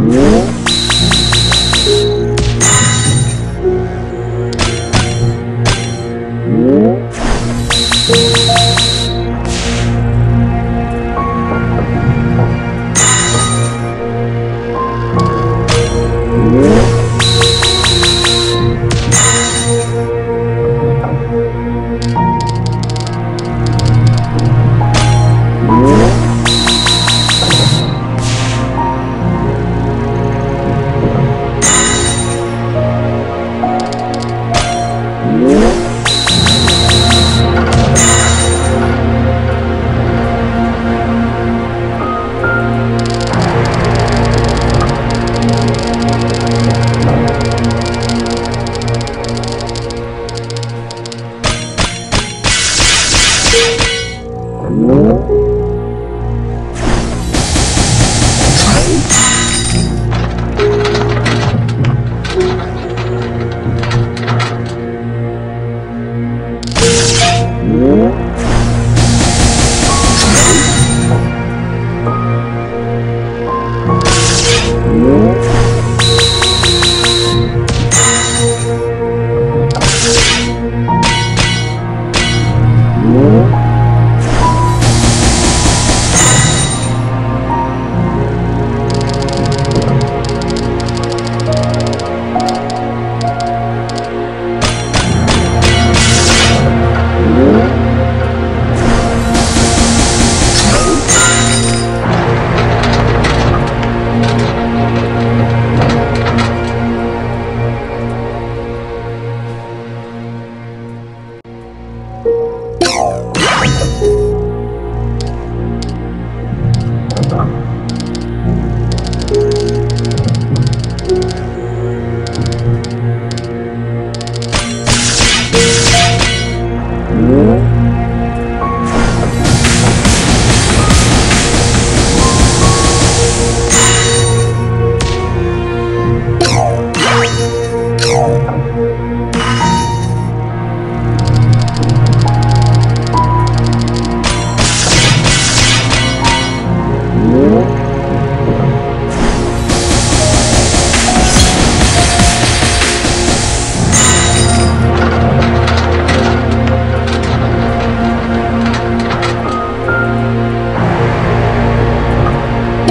Yeah.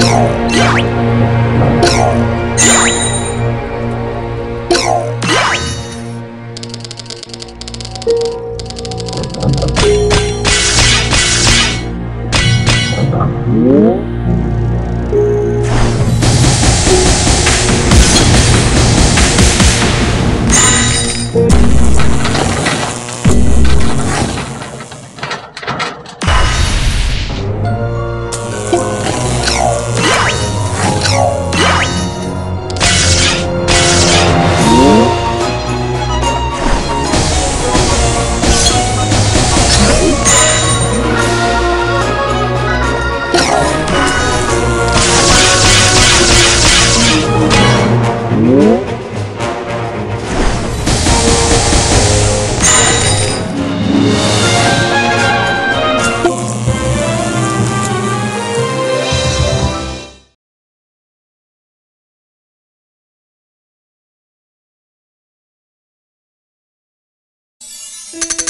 Yeah. You